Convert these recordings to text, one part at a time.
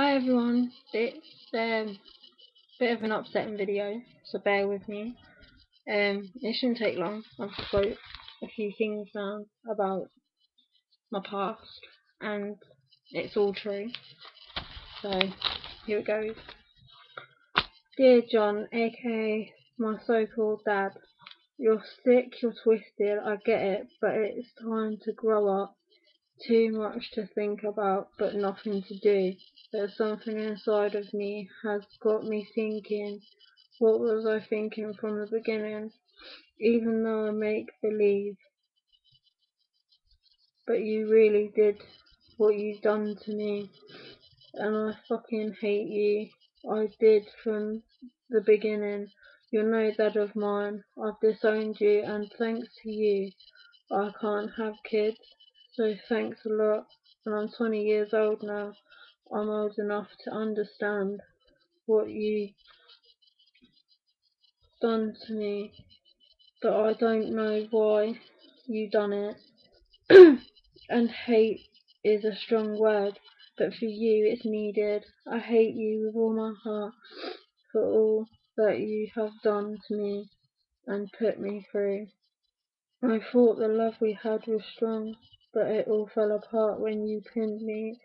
Hi everyone, it's um, a bit of an upsetting video, so bear with me. Um, it shouldn't take long. I've just got a few things down about my past, and it's all true. So here it goes. Dear John, aka my so-called dad, you're sick, you're twisted, I get it, but it's time to grow up. Too much to think about, but nothing to do. There's something inside of me has got me thinking. What was I thinking from the beginning? Even though I make believe. But you really did what you've done to me. And I fucking hate you. I did from the beginning. You're no dad of mine. I've disowned you and thanks to you I can't have kids. So thanks a lot. And I'm 20 years old now. I'm old enough to understand what you've done to me, but I don't know why you done it. and hate is a strong word, but for you it's needed. I hate you with all my heart for all that you have done to me and put me through. I thought the love we had was strong, but it all fell apart when you pinned me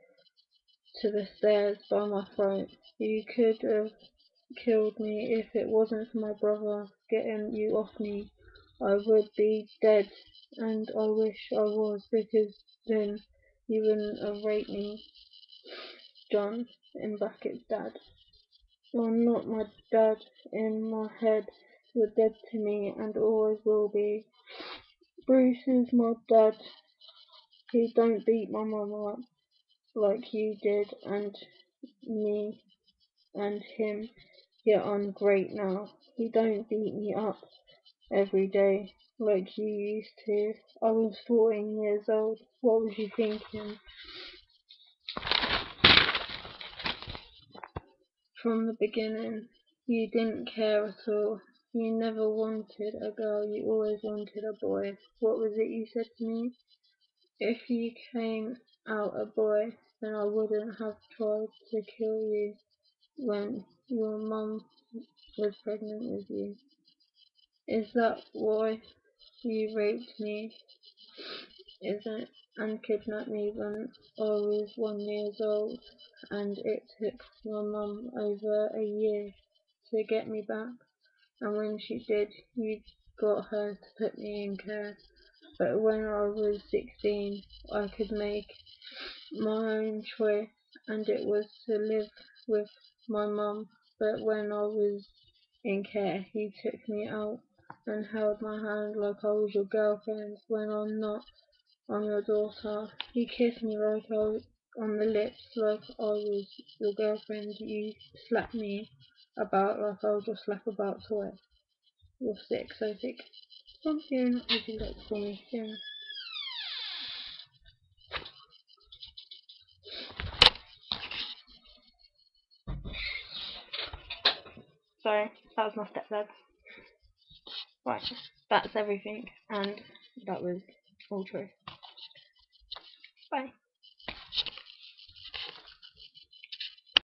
to the stairs by my throat. You could have killed me if it wasn't for my brother getting you off me. I would be dead, and I wish I was, because then you wouldn't have raped me. John, in brackets, dad. You're not my dad. In my head, you're dead to me, and always will be. Bruce is my dad. He don't beat my mum up like you did and me and him, yet I'm great now. He don't beat me up every day like you used to. I was 14 years old. What was you thinking? From the beginning, you didn't care at all. You never wanted a girl, you always wanted a boy. What was it you said to me? If you came out a boy, then I wouldn't have tried to kill you when your mum was pregnant with you. Is that why you raped me? Is it? And kidnapped me when I was one years old, and it took my mum over a year to get me back. And when she did, you got her to put me in care. But when I was 16, I could make my own choice, and it was to live with my mum. But when I was in care, he took me out and held my hand like I was your girlfriend when I'm not. I'm your daughter. He kissed me like I was on the lips like I was your girlfriend. You slapped me about like I was your slap about toy. You're sick, so sick. Come here, you like for me? Yeah. Sorry, that was my stepdad. Right, that's everything, and that was all true. Bye.